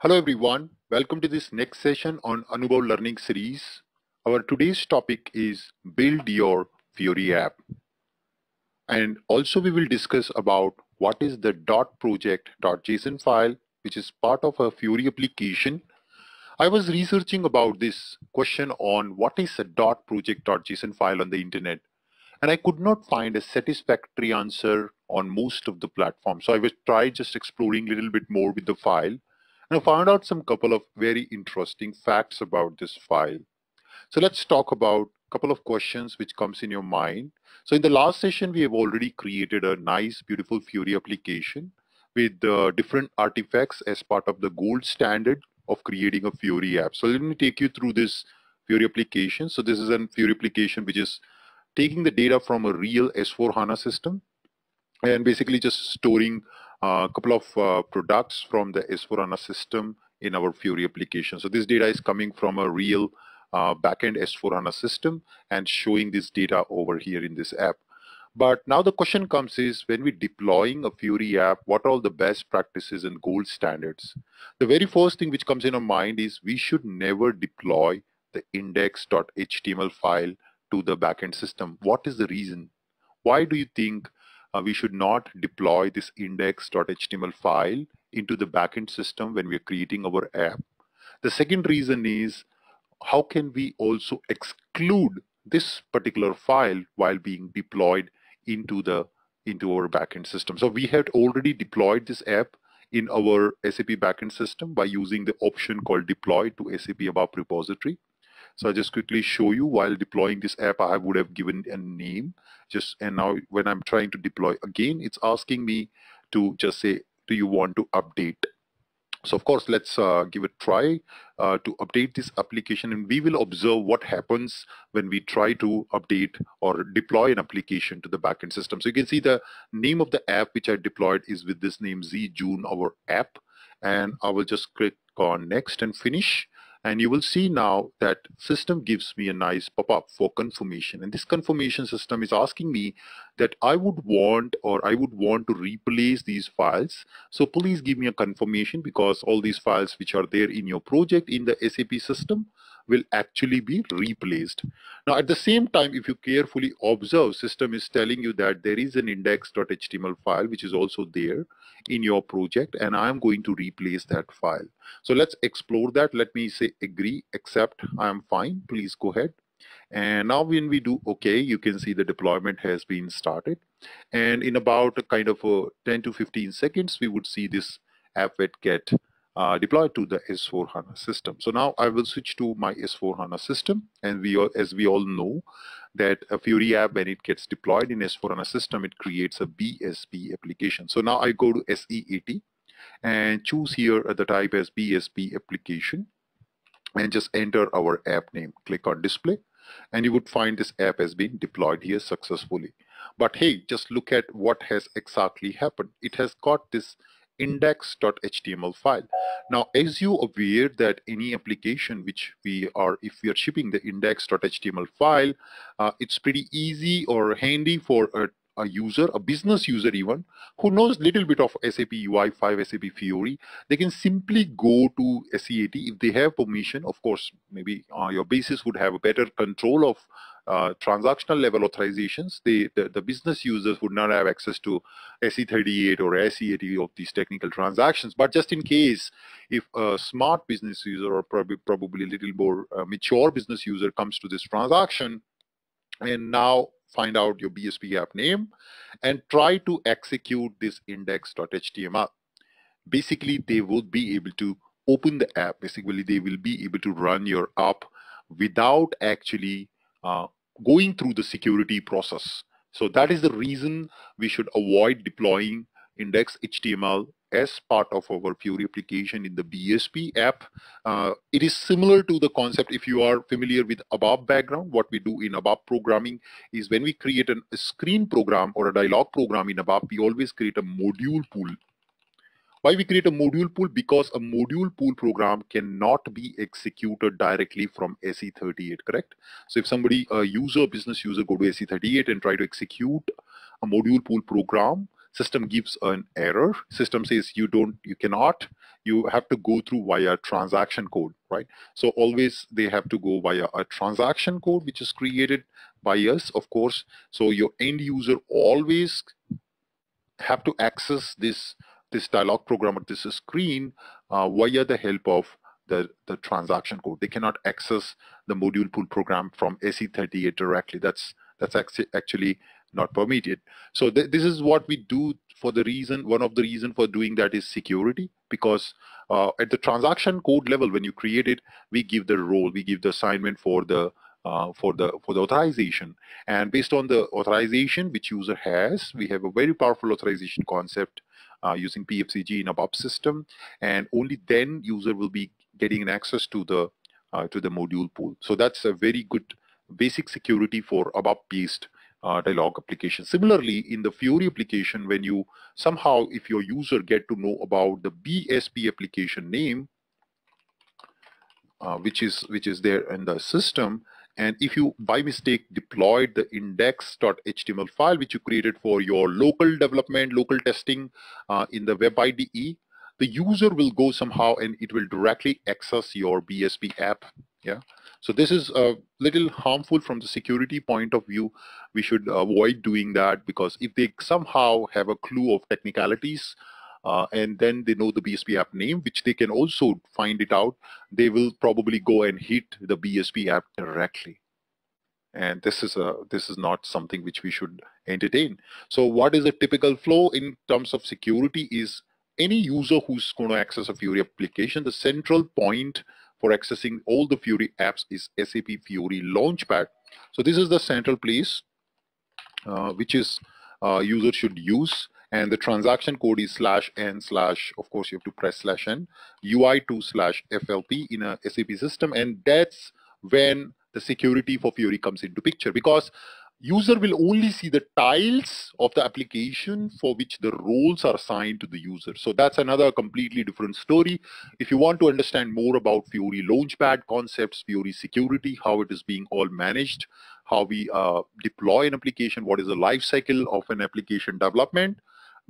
Hello everyone, welcome to this next session on Anubhav Learning Series. Our today's topic is build your Fiori app. And also we will discuss about what is the dot .project.json file which is part of a Fiori application. I was researching about this question on what is a dot .project.json file on the internet and I could not find a satisfactory answer on most of the platforms. So I was try just exploring a little bit more with the file and I found out some couple of very interesting facts about this file. So let's talk about a couple of questions which comes in your mind. So in the last session, we have already created a nice, beautiful Fiori application with uh, different artifacts as part of the gold standard of creating a Fiori app. So let me take you through this Fiori application. So this is a Fiori application which is taking the data from a real S4 HANA system and basically just storing a couple of uh, products from the S4HANA system in our Fiori application. So this data is coming from a real uh, backend S4HANA system and showing this data over here in this app. But now the question comes is when we deploying a Fiori app, what are all the best practices and gold standards? The very first thing which comes in our mind is we should never deploy the index.html file to the backend system. What is the reason? Why do you think uh, we should not deploy this index.html file into the backend system when we're creating our app. The second reason is how can we also exclude this particular file while being deployed into the into our backend system. So we had already deployed this app in our SAP backend system by using the option called deploy to SAP ABAP repository. So I'll just quickly show you while deploying this app, I would have given a name just, and now when I'm trying to deploy again, it's asking me to just say, do you want to update? So of course, let's uh, give a try uh, to update this application and we will observe what happens when we try to update or deploy an application to the backend system. So you can see the name of the app which I deployed is with this name Z June our app and I will just click on next and finish and you will see now that system gives me a nice pop-up for confirmation. And this confirmation system is asking me that I would want or I would want to replace these files. So please give me a confirmation because all these files which are there in your project in the SAP system will actually be replaced. Now at the same time, if you carefully observe, system is telling you that there is an index.html file which is also there in your project and I'm going to replace that file. So let's explore that. Let me say agree, accept, I'm fine. Please go ahead. And now when we do OK, you can see the deployment has been started. And in about a kind of a 10 to 15 seconds, we would see this app get uh, deployed to the S4 HANA system. So now I will switch to my S4 HANA system. And we, as we all know that a Fiori app, when it gets deployed in S4 HANA system, it creates a BSP application. So now I go to SE80 and choose here the type as BSP application and just enter our app name. Click on display and you would find this app has been deployed here successfully. But hey, just look at what has exactly happened. It has got this index.html file. Now, as you aware that any application which we are, if we are shipping the index.html file, uh, it's pretty easy or handy for a, a user, a business user even, who knows little bit of SAP UI5, SAP Fiori, they can simply go to SE80 if they have permission. Of course, maybe uh, your basis would have a better control of uh, transactional level authorizations, the, the business users would not have access to SE38 or SE80 of these technical transactions. But just in case, if a smart business user or probably, probably a little more uh, mature business user comes to this transaction and now find out your BSP app name and try to execute this index.html. Basically, they would be able to open the app. Basically, they will be able to run your app without actually uh, going through the security process. So that is the reason we should avoid deploying index HTML as part of our Fiori application in the BSP app. Uh, it is similar to the concept if you are familiar with ABAP background. What we do in ABAP programming is when we create an, a screen program or a dialog program in ABAP, we always create a module pool why we create a module pool? Because a module pool program cannot be executed directly from SE38, correct? So if somebody, a user, business user go to SE38 and try to execute a module pool program, system gives an error. System says you don't, you cannot, you have to go through via transaction code, right? So always they have to go via a transaction code, which is created by us, of course. So your end user always have to access this this dialog program or this screen uh, via the help of the, the transaction code. They cannot access the module pool program from SE38 directly. That's that's actually not permitted. So th this is what we do for the reason, one of the reason for doing that is security because uh, at the transaction code level, when you create it, we give the role, we give the assignment for the uh, for the for the authorization and based on the authorization which user has we have a very powerful authorization concept uh, using PFCG in a BOP system and only then user will be getting an access to the uh, to the module pool so that's a very good basic security for ABAP-based uh, dialog application. Similarly, in the Fiori application, when you somehow, if your user get to know about the BSP application name, uh, which is which is there in the system, and if you by mistake deployed the index.html file which you created for your local development, local testing uh, in the web IDE, the user will go somehow and it will directly access your BSP app. Yeah. So this is a little harmful from the security point of view. We should avoid doing that because if they somehow have a clue of technicalities uh, and then they know the BSP app name, which they can also find it out, they will probably go and hit the BSP app directly. And this is a this is not something which we should entertain. So what is a typical flow in terms of security is any user who's going to access a Fiori application, the central point for accessing all the Fiori apps is SAP Fiori Launchpad. So this is the central place uh, which is uh, user should use and the transaction code is slash n slash of course you have to press slash n ui2 slash flp in a sap system and that's when the security for fiori comes into picture because user will only see the tiles of the application for which the roles are assigned to the user. So that's another completely different story. If you want to understand more about Fiori Launchpad concepts, Fiori security, how it is being all managed, how we uh, deploy an application, what is the life cycle of an application development,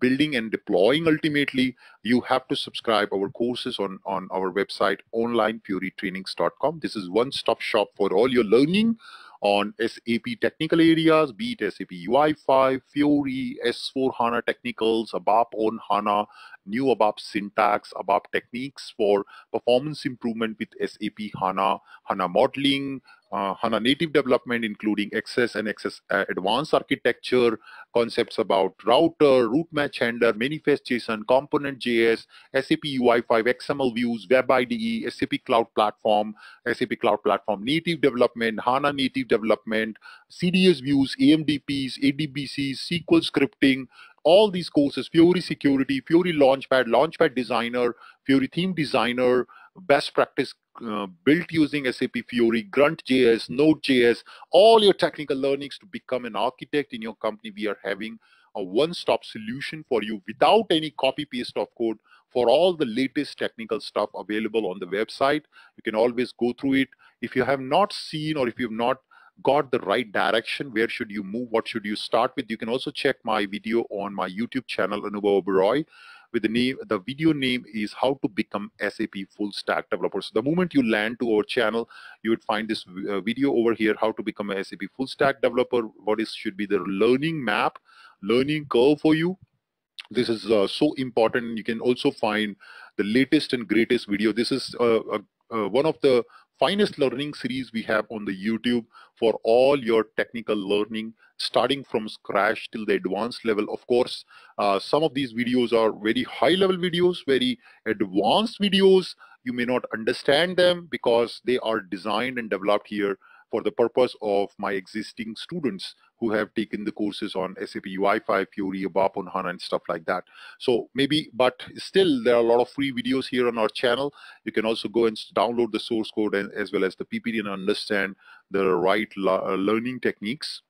building and deploying ultimately, you have to subscribe our courses on, on our website, onlinefioritrainings.com. This is one-stop shop for all your learning on SAP technical areas, be it SAP UI5, Fiori, S4 HANA technicals, ABAP on HANA, new ABAP syntax, ABAP techniques for performance improvement with SAP HANA, HANA modeling, uh, HANA native development, including XS and XS uh, advanced architecture, concepts about router, route match handler, manifest JSON, component JS, SAP UI5, XML views, Web IDE, SAP Cloud Platform, SAP Cloud Platform native development, HANA native development, CDS views, AMDPs, ADBCs, SQL scripting, all these courses, Fiori Security, Fiori Launchpad, Launchpad Designer, Fiori Theme Designer, best practice uh, built using SAP Fiori, Grunt.js, Node.js, all your technical learnings to become an architect in your company. We are having a one-stop solution for you without any copy paste of code for all the latest technical stuff available on the website. You can always go through it. If you have not seen or if you have not got the right direction, where should you move, what should you start with, you can also check my video on my YouTube channel, Anubhav Oberoy with the name, the video name is how to become SAP full stack developer. So the moment you land to our channel, you would find this uh, video over here, how to become a SAP full stack developer. What is should be the learning map, learning curve for you. This is uh, so important. You can also find the latest and greatest video. This is uh, uh one of the finest learning series we have on the YouTube for all your technical learning, starting from scratch till the advanced level. Of course, uh, some of these videos are very high level videos, very advanced videos. You may not understand them because they are designed and developed here for the purpose of my existing students who have taken the courses on SAP UI5, Fiori, ABAP on HANA and stuff like that. So maybe, but still there are a lot of free videos here on our channel. You can also go and download the source code and, as well as the PPT and understand the right uh, learning techniques.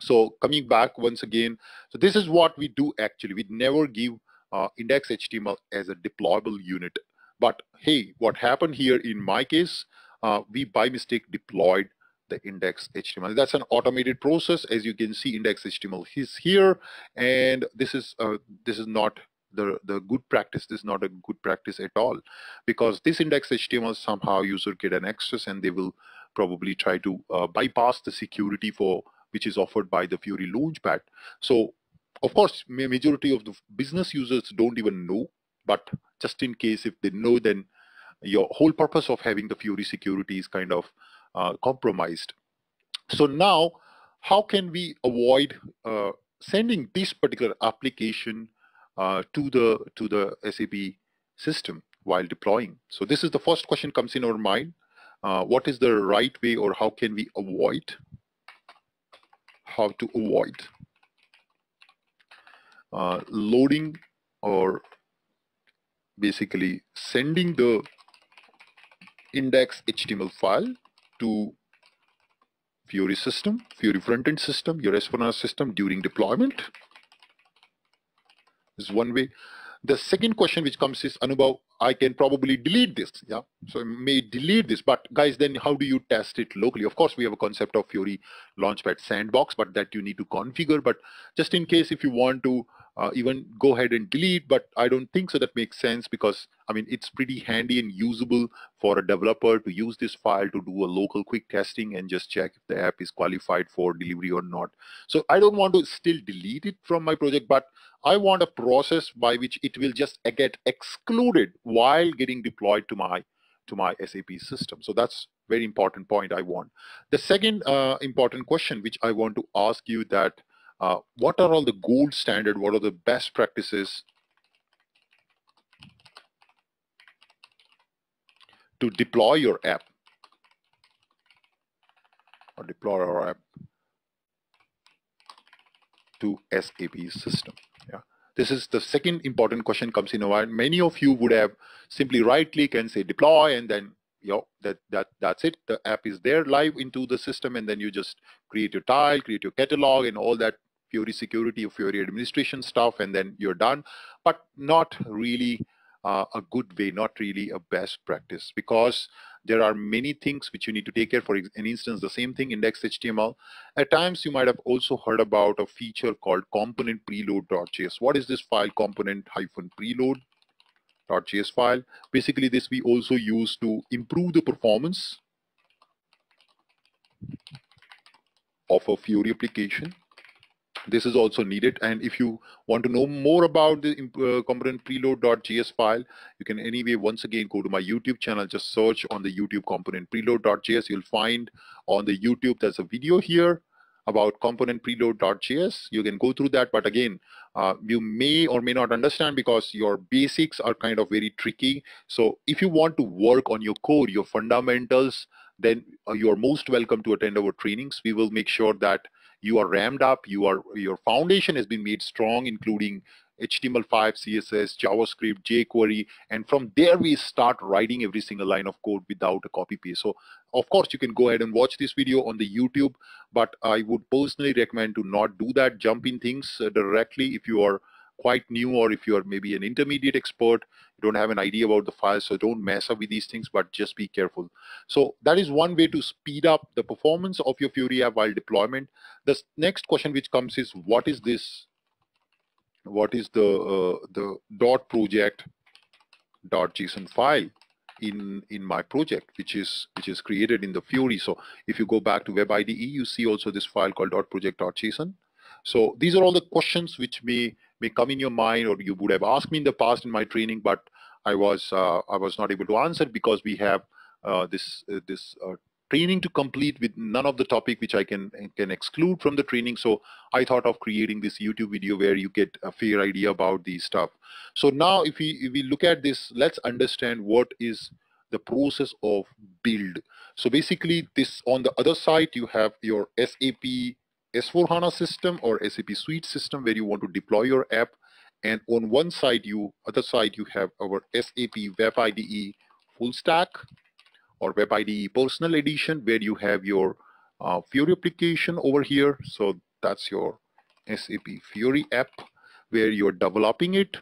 So coming back once again, so this is what we do actually. We never give uh, index HTML as a deployable unit. But hey, what happened here in my case, uh, we by mistake deployed the index HTML. That's an automated process. As you can see, index HTML is here, and this is uh, this is not the the good practice. This is not a good practice at all, because this index HTML somehow user get an access, and they will probably try to uh, bypass the security for which is offered by the Fiori Launchpad. So, of course, majority of the business users don't even know, but just in case if they know, then your whole purpose of having the Fiori security is kind of uh, compromised. So now, how can we avoid uh, sending this particular application uh, to the to the SAP system while deploying? So this is the first question comes in our mind. Uh, what is the right way, or how can we avoid? How to avoid uh, loading or basically sending the index HTML file to Fiori system, Fiori front-end system, your S4HANA system during deployment. This is one way. The second question which comes is, Anubhav, I can probably delete this. Yeah, so I may delete this, but guys, then how do you test it locally? Of course, we have a concept of Fiori Launchpad Sandbox, but that you need to configure. But just in case if you want to uh, even go ahead and delete, but I don't think so that makes sense because I mean, it's pretty handy and usable for a developer to use this file to do a local quick testing and just check if the app is qualified for delivery or not. So I don't want to still delete it from my project, but I want a process by which it will just get excluded while getting deployed to my to my SAP system. So that's very important point I want. The second uh, important question which I want to ask you that uh, what are all the gold standard, what are the best practices to deploy your app or deploy our app to SAP system. Yeah. This is the second important question comes in a while. Many of you would have simply right click and say deploy and then you know, that that that's it. The app is there live into the system and then you just create your tile, create your catalog and all that Fiori security, or Fiori administration stuff, and then you're done. But not really uh, a good way, not really a best practice because there are many things which you need to take care. For an instance, the same thing, index HTML. At times, you might have also heard about a feature called component preload.js. What is this file component hyphen preload.js file? Basically, this we also use to improve the performance of a application this is also needed. And if you want to know more about the uh, component preload.js file, you can anyway, once again, go to my YouTube channel, just search on the YouTube component preload.js. You'll find on the YouTube, there's a video here about component preload.js. You can go through that, but again, uh, you may or may not understand because your basics are kind of very tricky. So if you want to work on your core, your fundamentals, then uh, you're most welcome to attend our trainings. We will make sure that you are rammed up, you are your foundation has been made strong, including HTML5, CSS, JavaScript, jQuery, and from there we start writing every single line of code without a copy paste. So of course you can go ahead and watch this video on the YouTube, but I would personally recommend to not do that, jump in things uh, directly if you are quite new or if you're maybe an intermediate expert, you don't have an idea about the file, so don't mess up with these things, but just be careful. So that is one way to speed up the performance of your Fiori app while deployment. The next question which comes is, what is this? What is the uh, the dot project dot JSON file in in my project, which is which is created in the Fiori. So if you go back to Web IDE, you see also this file called dot project dot JSON. So these are all the questions which may may come in your mind or you would have asked me in the past in my training, but I was uh, I was not able to answer because we have uh, this uh, this uh, training to complete with none of the topic which I can can exclude from the training. So I thought of creating this YouTube video where you get a fair idea about these stuff. So now if we if we look at this, let's understand what is the process of build. So basically this on the other side you have your SAP S4HANA system or SAP Suite system where you want to deploy your app. And on one side, you other side, you have our SAP Web IDE full stack or Web IDE personal edition where you have your uh, Fiori application over here. So that's your SAP Fiori app where you're developing it.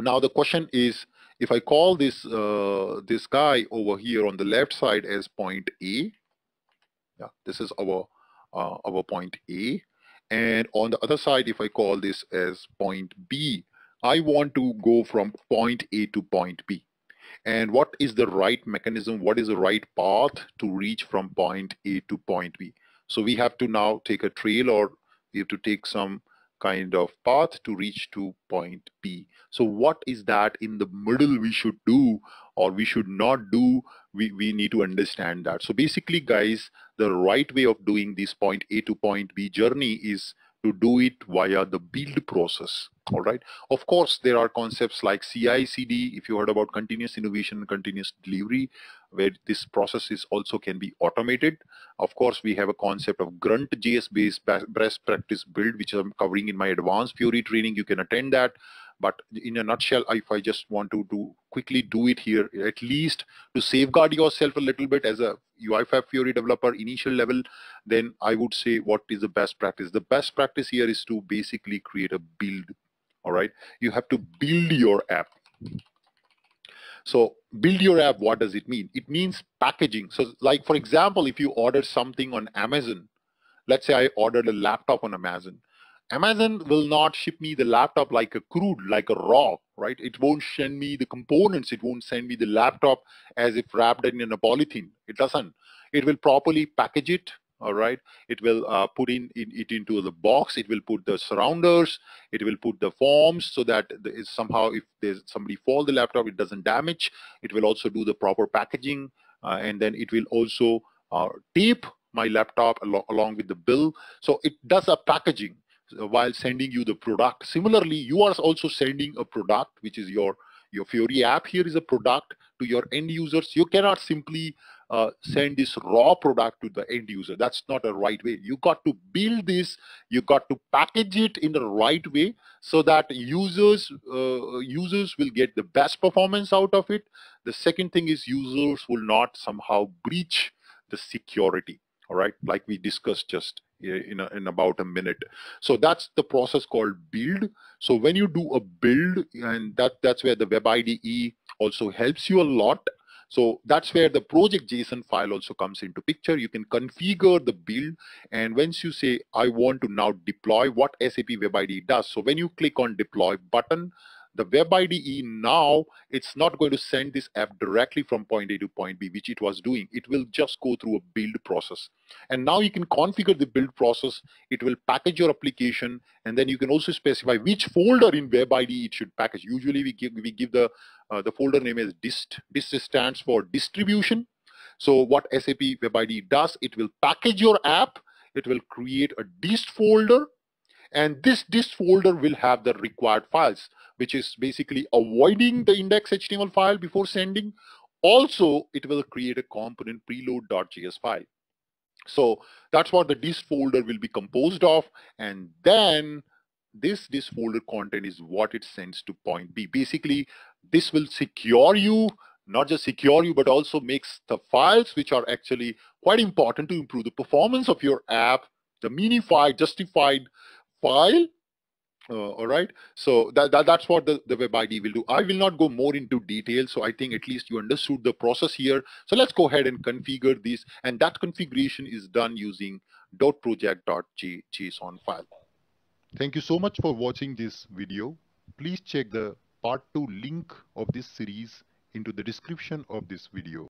Now the question is, if I call this uh, this guy over here on the left side as point A, Yeah, this is our uh, our point A. And on the other side, if I call this as point B, I want to go from point A to point B. And what is the right mechanism? What is the right path to reach from point A to point B? So we have to now take a trail or we have to take some kind of path to reach to point B. So what is that in the middle we should do or we should not do? We, we need to understand that. So basically guys, the right way of doing this point A to point B journey is to do it via the build process all right? Of course there are concepts like ci cd if you heard about continuous innovation continuous delivery where this process is also can be automated. Of course we have a concept of grunt js based best practice build which i'm covering in my advanced fiori training. You can attend that but in a nutshell if i just want to do quickly do it here at least to safeguard yourself a little bit as a UI5 Fiori developer initial level, then I would say what is the best practice? The best practice here is to basically create a build. All right. You have to build your app. So build your app, what does it mean? It means packaging. So like, for example, if you order something on Amazon, let's say I ordered a laptop on Amazon. Amazon will not ship me the laptop like a crude, like a raw, right? It won't send me the components. It won't send me the laptop as if wrapped in a polythene. It doesn't. It will properly package it, all right? It will uh, put in, in, it into the box. It will put the surrounders. It will put the forms so that somehow if there's somebody fall the laptop, it doesn't damage. It will also do the proper packaging. Uh, and then it will also uh, tape my laptop al along with the bill. So it does a packaging while sending you the product. Similarly, you are also sending a product, which is your, your Fiori app here is a product to your end users. You cannot simply uh, send this raw product to the end user. That's not a right way. You got to build this, you got to package it in the right way so that users uh, users will get the best performance out of it. The second thing is users will not somehow breach the security all right like we discussed just in, a, in about a minute so that's the process called build so when you do a build and that that's where the web IDE also helps you a lot so that's where the project JSON file also comes into picture. You can configure the build. And once you say, I want to now deploy what SAP Web IDE does. So when you click on deploy button, the web IDE now, it's not going to send this app directly from point A to point B, which it was doing. It will just go through a build process. And now you can configure the build process. It will package your application. And then you can also specify which folder in web IDE it should package. Usually we give, we give the, uh, the folder name as dist. Dist stands for distribution. So what SAP Web IDE does, it will package your app. It will create a dist folder and this dist folder will have the required files, which is basically avoiding the index HTML file before sending. Also, it will create a component preload.js file. So that's what the dist folder will be composed of. And then this dist folder content is what it sends to point B. Basically, this will secure you, not just secure you, but also makes the files, which are actually quite important to improve the performance of your app, the minified, justified file uh, all right? So that, that that's what the, the web IDE will do. I will not go more into detail so i think at least you understood the process here. So let's go ahead and configure this and that configuration is done using .project.json file. Thank you so much for watching this video. Please check the part 2 link of this series into the description of this video